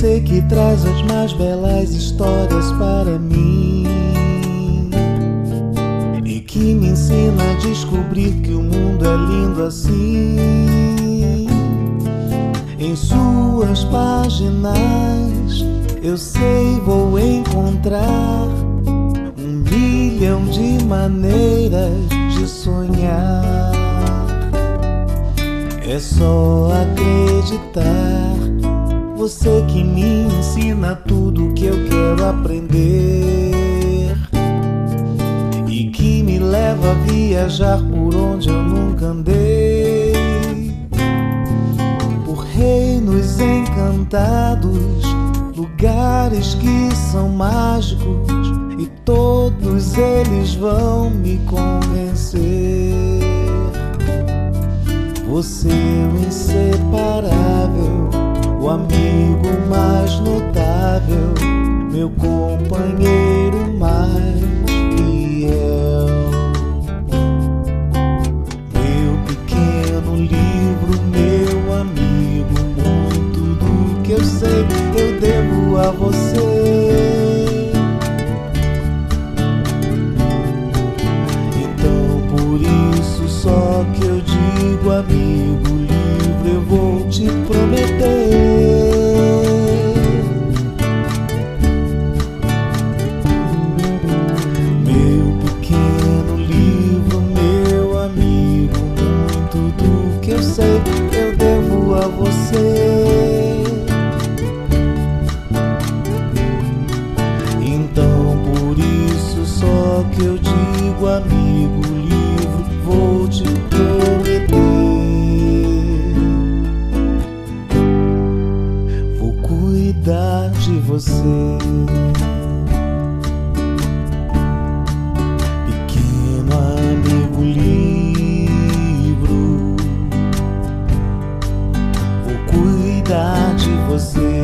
Você que traz as mais belas histórias para mim e que me ensina a descobrir que o mundo é lindo assim. Em suas páginas eu sei vou encontrar um milhão de maneiras de sonhar. É só acreditar. Você que me ensina tudo que eu quero aprender e que me leva a viajar por onde eu nunca andei. Por reinos encantados, lugares que são mágicos e todos eles vão me convencer. Você é o inseparável o amigo mais notável, meu companheiro mais você. Então por isso só que eu digo, amigo livro eu vou te prometer. Meu pequeno livro, meu amigo, muito do que eu sei eu devo a você. amigo, amigo, livro, vou te prometer. Vou cuidar de você. Pequeno amigo, livro, vou cuidar de você.